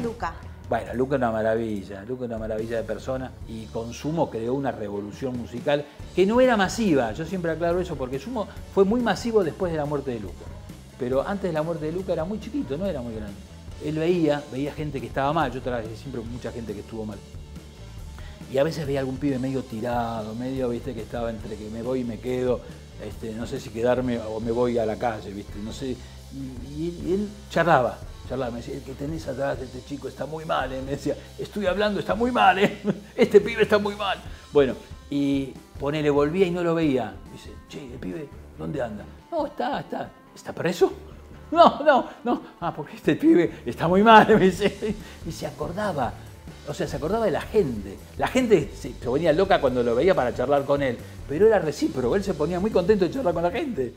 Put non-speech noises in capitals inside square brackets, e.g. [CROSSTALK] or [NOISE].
Luca? Bueno, Luca es una maravilla, Luca es una maravilla de persona y con Sumo creó una revolución musical que no era masiva, yo siempre aclaro eso porque Sumo fue muy masivo después de la muerte de Luca, pero antes de la muerte de Luca era muy chiquito, no era muy grande. Él veía, veía gente que estaba mal, yo trabajé siempre mucha gente que estuvo mal. Y a veces veía algún pibe medio tirado, medio, viste, que estaba entre que me voy y me quedo, este, no sé si quedarme o me voy a la calle, viste, no sé. Y él charlaba, charlaba, me decía, el que tenés atrás de este chico está muy mal, ¿eh? me decía, estoy hablando, está muy mal, ¿eh? [LAUGHS] este pibe está muy mal. Bueno, y ponele, volvía y no lo veía. Dice, che, el pibe, ¿dónde anda? No, está, está, ¿está preso? [LAUGHS] No, no, no, ah, porque este pibe está muy mal, [LAUGHS] me dice, y se acordaba. O sea, se acordaba de la gente. La gente se, se ponía loca cuando lo veía para charlar con él, pero era recíproco, él se ponía muy contento de charlar con la gente.